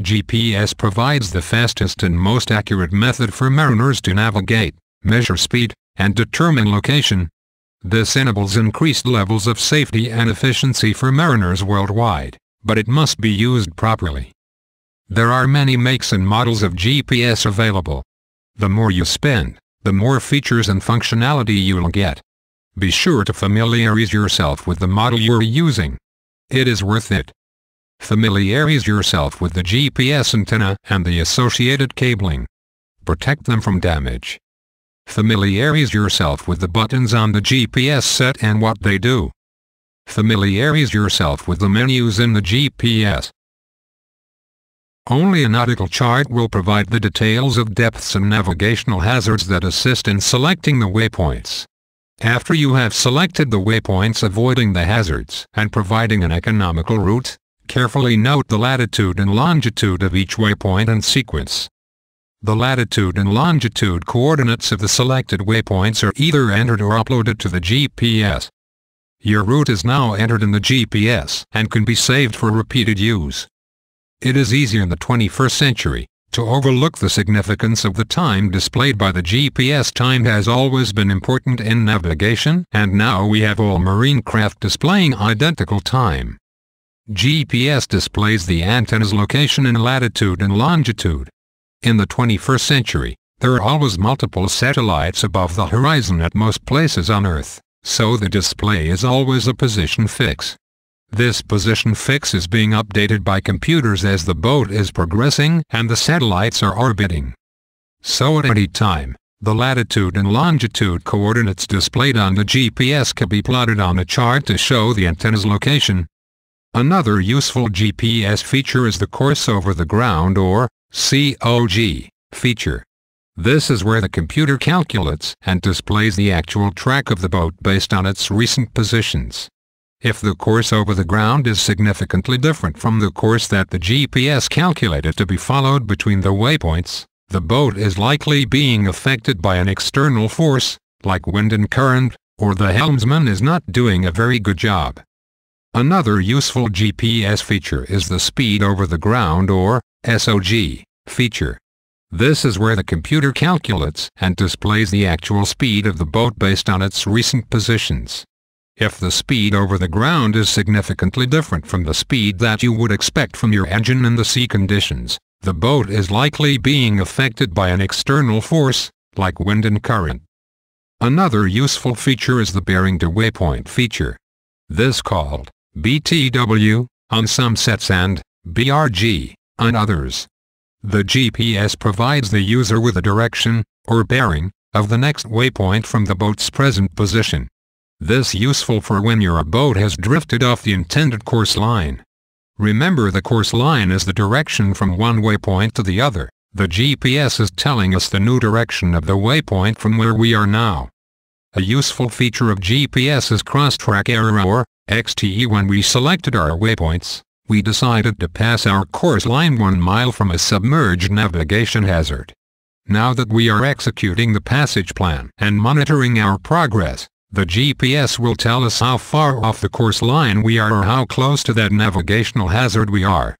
GPS provides the fastest and most accurate method for mariners to navigate, measure speed, and determine location. This enables increased levels of safety and efficiency for mariners worldwide, but it must be used properly. There are many makes and models of GPS available. The more you spend, the more features and functionality you'll get. Be sure to familiarize yourself with the model you're using. It is worth it. Familiarize yourself with the GPS antenna and the associated cabling. Protect them from damage. Familiarize yourself with the buttons on the GPS set and what they do. Familiarize yourself with the menus in the GPS. Only a nautical chart will provide the details of depths and navigational hazards that assist in selecting the waypoints. After you have selected the waypoints avoiding the hazards and providing an economical route, carefully note the latitude and longitude of each waypoint and sequence. The latitude and longitude coordinates of the selected waypoints are either entered or uploaded to the GPS. Your route is now entered in the GPS and can be saved for repeated use. It is easy in the 21st century to overlook the significance of the time displayed by the GPS. Time has always been important in navigation and now we have all marine craft displaying identical time. GPS displays the antenna's location in latitude and longitude. In the 21st century, there are always multiple satellites above the horizon at most places on Earth, so the display is always a position fix. This position fix is being updated by computers as the boat is progressing and the satellites are orbiting. So at any time, the latitude and longitude coordinates displayed on the GPS can be plotted on a chart to show the antenna's location. Another useful GPS feature is the course over the ground or COG feature. This is where the computer calculates and displays the actual track of the boat based on its recent positions. If the course over the ground is significantly different from the course that the GPS calculated to be followed between the waypoints, the boat is likely being affected by an external force, like wind and current, or the helmsman is not doing a very good job. Another useful GPS feature is the speed over the ground or SOG feature. This is where the computer calculates and displays the actual speed of the boat based on its recent positions. If the speed over the ground is significantly different from the speed that you would expect from your engine in the sea conditions, the boat is likely being affected by an external force, like wind and current. Another useful feature is the bearing to waypoint feature. This called BTW on some sets and BRG on others. The GPS provides the user with a direction, or bearing, of the next waypoint from the boat's present position. This useful for when your boat has drifted off the intended course line. Remember the course line is the direction from one waypoint to the other. The GPS is telling us the new direction of the waypoint from where we are now. A useful feature of GPS is cross-track error or XTE when we selected our waypoints, we decided to pass our course line one mile from a submerged navigation hazard. Now that we are executing the passage plan and monitoring our progress, the GPS will tell us how far off the course line we are or how close to that navigational hazard we are.